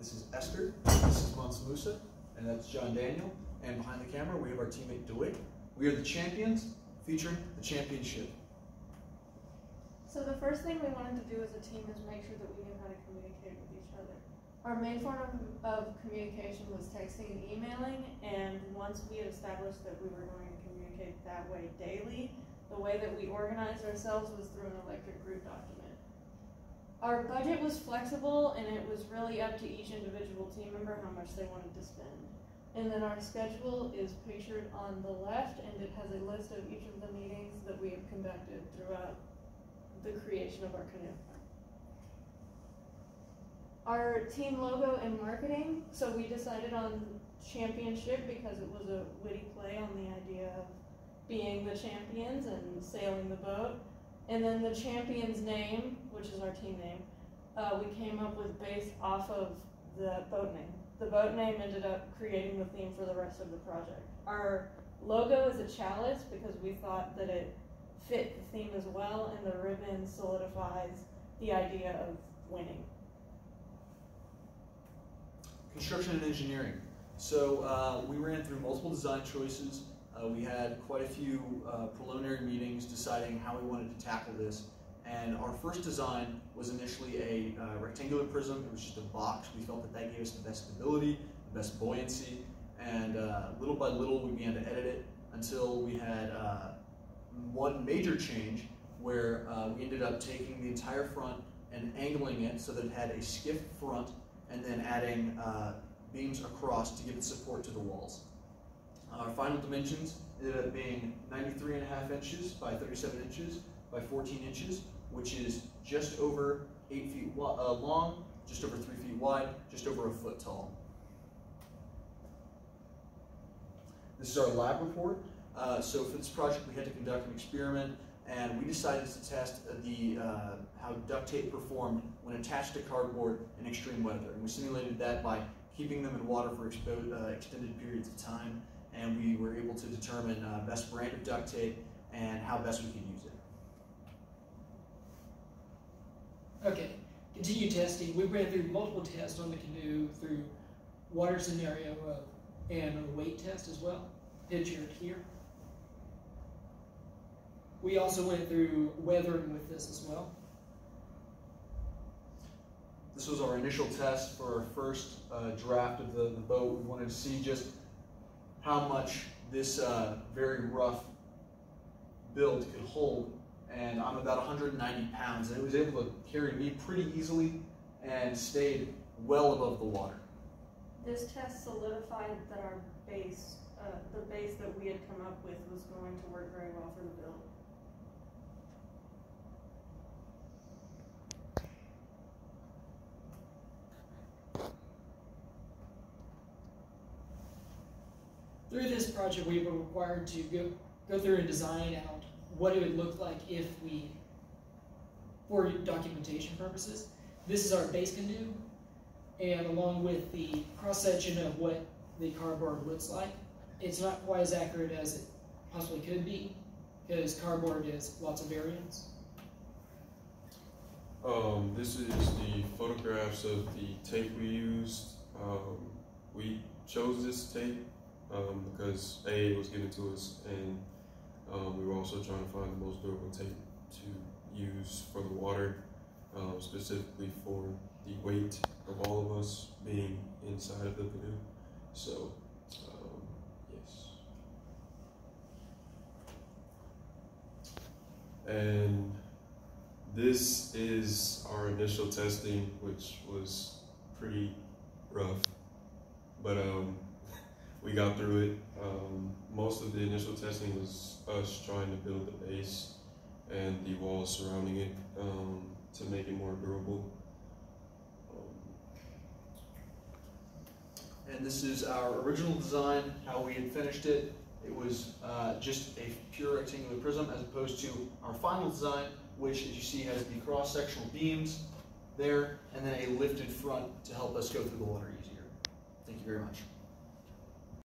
This is Esther, this is Mansa Musa, and that's John Daniel. And behind the camera, we have our teammate DeWitt. We are the champions, featuring the championship. So the first thing we wanted to do as a team is make sure that we knew how to communicate with each other. Our main form of, of communication was texting and emailing, and once we had established that we were going to communicate that way daily, the way that we organized ourselves was through an electric group document. Our budget was flexible, and it was really up to each individual team member how much they wanted to spend. And then our schedule is pictured on the left, and it has a list of each of the meetings that we have conducted throughout the creation of our canoe. Our team logo and marketing, so we decided on championship because it was a witty play on the idea of being the champions and sailing the boat. And then the champion's name, which is our team name, uh, we came up with based off of the boat name the boat name ended up creating the theme for the rest of the project. Our logo is a chalice because we thought that it fit the theme as well, and the ribbon solidifies the idea of winning. Construction and engineering. So uh, we ran through multiple design choices. Uh, we had quite a few uh, preliminary meetings deciding how we wanted to tackle this. And our first design was initially a uh, rectangular prism. It was just a box. We felt that that gave us the best stability, the best buoyancy. And uh, little by little, we began to edit it until we had uh, one major change where uh, we ended up taking the entire front and angling it so that it had a skiff front and then adding beams across to give it support to the walls. Our final dimensions ended up being 93 and a half inches by 37 inches by 14 inches, which is just over 8 feet uh, long, just over 3 feet wide, just over a foot tall. This is our lab report. Uh, so for this project, we had to conduct an experiment, and we decided to test the uh, how duct tape performed when attached to cardboard in extreme weather. And we simulated that by keeping them in water for uh, extended periods of time, and we were able to determine uh, best brand of duct tape and how best we could use it. Okay, continue testing. We ran through multiple tests on the canoe through water scenario uh, and a weight test as well, pictured here. We also went through weathering with this as well. This was our initial test for our first uh, draft of the, the boat. We wanted to see just how much this uh, very rough build could hold and I'm about 190 pounds, and it was able to carry me pretty easily and stayed well above the water. This test solidified that our base, uh, the base that we had come up with, was going to work very well for the build. Through this project, we were required to go, go through and design out what it would look like if we, for documentation purposes, this is our base canoe, and along with the cross section of what the cardboard looks like, it's not quite as accurate as it possibly could be, because cardboard is lots of variants. Um, this is the photographs of the tape we used. Um, we chose this tape um, because A, was given to us, and um, we were also trying to find the most durable tape to use for the water, um, specifically for the weight of all of us being inside of the canoe. So, um, yes. And this is our initial testing, which was pretty rough, but um, we got through it. Um, most of the initial testing was us trying to build the base and the walls surrounding it um, to make it more durable. Um, and this is our original design, how we had finished it. It was uh, just a pure rectangular prism as opposed to our final design, which as you see has the cross-sectional beams there and then a lifted front to help us go through the water easier. Thank you very much.